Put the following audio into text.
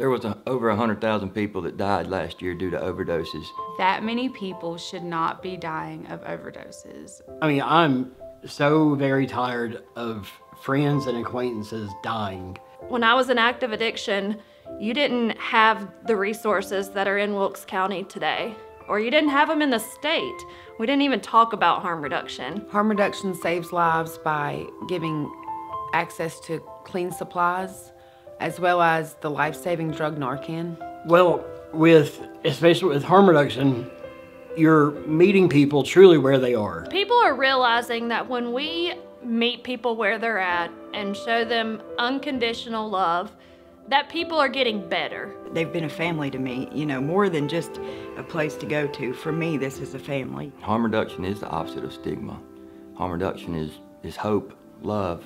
There was a, over 100,000 people that died last year due to overdoses. That many people should not be dying of overdoses. I mean, I'm so very tired of friends and acquaintances dying. When I was in active addiction, you didn't have the resources that are in Wilkes County today, or you didn't have them in the state. We didn't even talk about harm reduction. Harm reduction saves lives by giving access to clean supplies, as well as the life-saving drug Narcan. Well, with especially with harm reduction, you're meeting people truly where they are. People are realizing that when we meet people where they're at and show them unconditional love, that people are getting better. They've been a family to me, you know, more than just a place to go to. For me, this is a family. Harm reduction is the opposite of stigma. Harm reduction is, is hope, love.